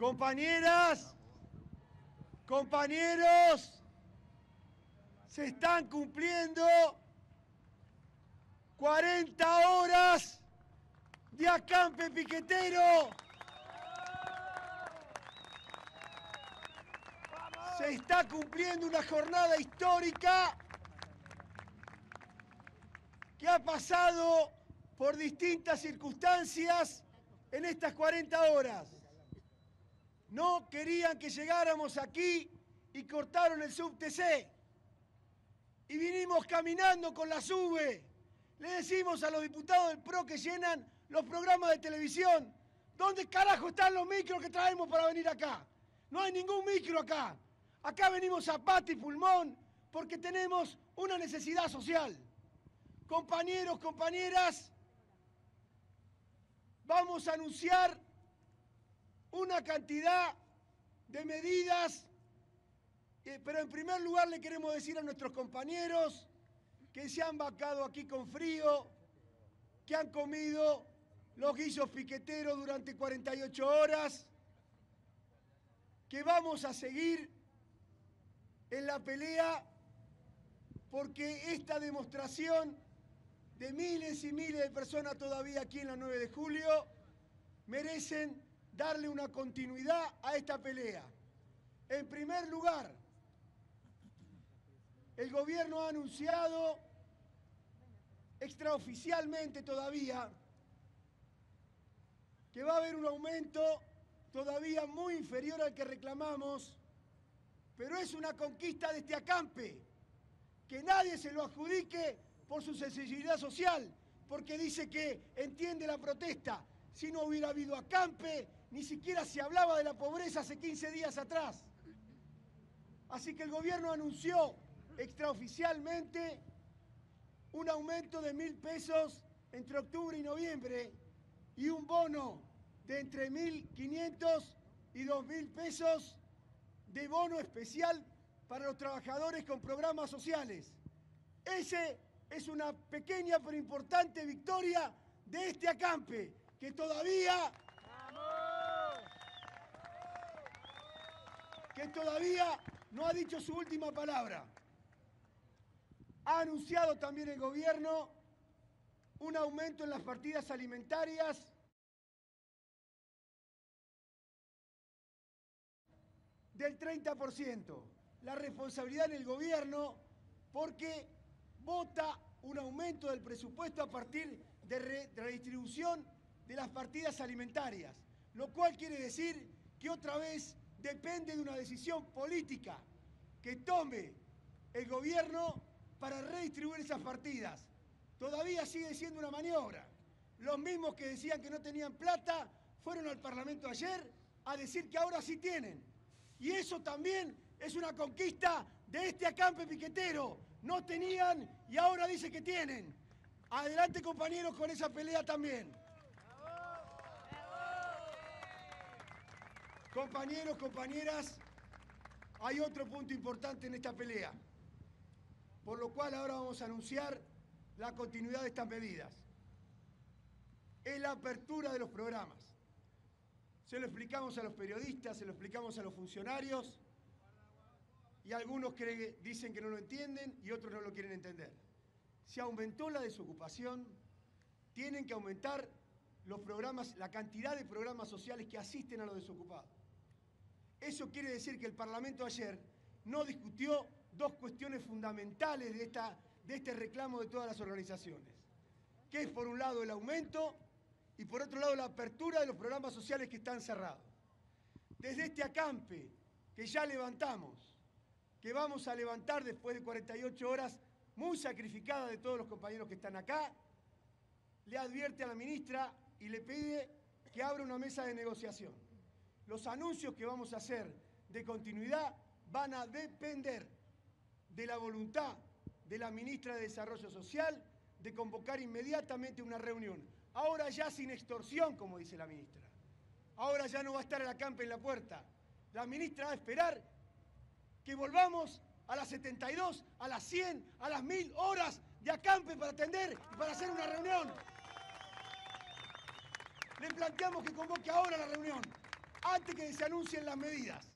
Compañeras, compañeros, se están cumpliendo 40 horas de acampe piquetero. Se está cumpliendo una jornada histórica que ha pasado por distintas circunstancias en estas 40 horas. No querían que llegáramos aquí y cortaron el sub TC. Y vinimos caminando con la SUBE. Le decimos a los diputados del PRO que llenan los programas de televisión, ¿dónde carajo están los micros que traemos para venir acá? No hay ningún micro acá. Acá venimos a pata y pulmón porque tenemos una necesidad social. Compañeros, compañeras, vamos a anunciar una cantidad de medidas, eh, pero en primer lugar le queremos decir a nuestros compañeros que se han vacado aquí con frío, que han comido los guisos piqueteros durante 48 horas, que vamos a seguir en la pelea porque esta demostración de miles y miles de personas todavía aquí en la 9 de julio merecen darle una continuidad a esta pelea. En primer lugar, el gobierno ha anunciado extraoficialmente todavía que va a haber un aumento todavía muy inferior al que reclamamos, pero es una conquista de este acampe, que nadie se lo adjudique por su sensibilidad social, porque dice que entiende la protesta. Si no hubiera habido acampe, ni siquiera se hablaba de la pobreza hace 15 días atrás. Así que el gobierno anunció extraoficialmente un aumento de mil pesos entre octubre y noviembre y un bono de entre 1.500 y 2.000 pesos de bono especial para los trabajadores con programas sociales. Ese es una pequeña pero importante victoria de este acampe, que todavía que todavía no ha dicho su última palabra. Ha anunciado también el gobierno un aumento en las partidas alimentarias del 30%. La responsabilidad en el gobierno porque vota un aumento del presupuesto a partir de redistribución de las partidas alimentarias, lo cual quiere decir que otra vez depende de una decisión política que tome el gobierno para redistribuir esas partidas. Todavía sigue siendo una maniobra. Los mismos que decían que no tenían plata fueron al Parlamento ayer a decir que ahora sí tienen. Y eso también es una conquista de este acampe piquetero. No tenían y ahora dice que tienen. Adelante compañeros con esa pelea también. Compañeros, compañeras, hay otro punto importante en esta pelea, por lo cual ahora vamos a anunciar la continuidad de estas medidas. Es la apertura de los programas. Se lo explicamos a los periodistas, se lo explicamos a los funcionarios y algunos dicen que no lo entienden y otros no lo quieren entender. Se aumentó la desocupación, tienen que aumentar los programas, la cantidad de programas sociales que asisten a los desocupados. Eso quiere decir que el Parlamento ayer no discutió dos cuestiones fundamentales de, esta, de este reclamo de todas las organizaciones, que es por un lado el aumento y por otro lado la apertura de los programas sociales que están cerrados. Desde este acampe que ya levantamos, que vamos a levantar después de 48 horas, muy sacrificada de todos los compañeros que están acá, le advierte a la ministra y le pide que abra una mesa de negociación los anuncios que vamos a hacer de continuidad van a depender de la voluntad de la ministra de Desarrollo Social de convocar inmediatamente una reunión. Ahora ya sin extorsión, como dice la ministra. Ahora ya no va a estar el acampe en la puerta. La ministra va a esperar que volvamos a las 72, a las 100, a las 1000 horas de acampe para atender y para hacer una reunión. Le planteamos que convoque ahora la reunión antes que se anuncien las medidas.